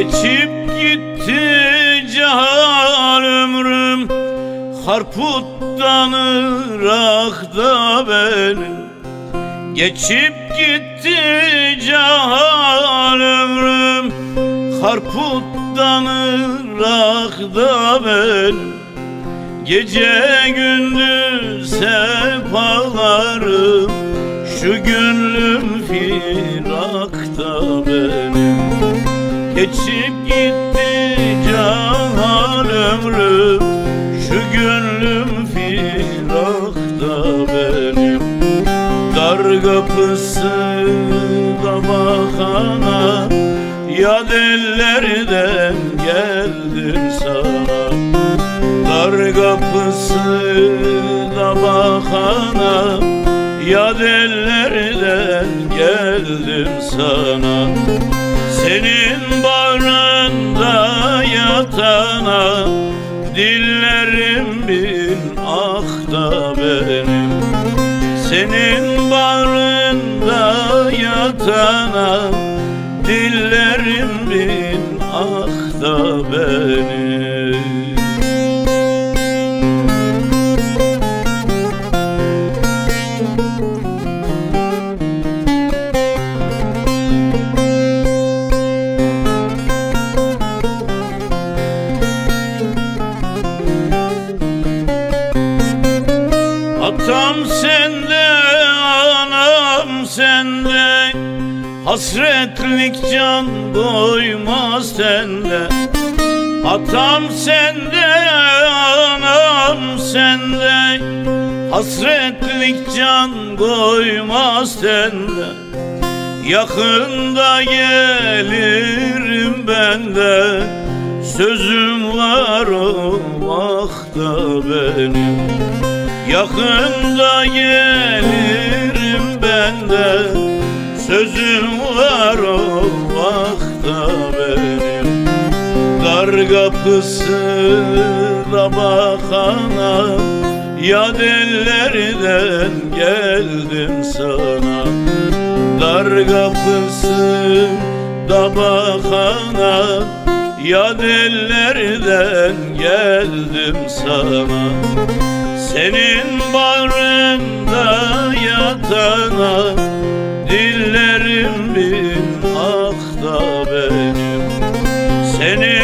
Geçip gitti cahan ömrüm. Harputtan Irak'ta benim Geçip gitti cahan ömrüm. Harputtan Irak'ta benim Gece gündüz hep ağlarım Şu gönlüm firakta benim Geçip gitti canan ömrüm Şu gönlüm firakta benim. Dar kapısı da bakana Yad ellerden geldim sana. Dar kapısı da bakana Yad ellerden geldim sana. Senin bağrında yatana Dillerim bin ah da benim. Senin bağrında yatana Dillerim bin ah da benim Atam sende, anam sende. Hasretlik can doymaz sende. Atam sende, anam sende. Hasretlik can doymaz sende. Yakında gelirim ben de. Sözüm var o vakta benim Yakında gelirim ben de. Sözüm var o vakta benim. Dar kapısı da bakana Yad ellerden geldim sana. Dar kapısı da bakana Yad ellerden geldim sana Senin bağrında yatana Dillerim bin ah da benim. Senin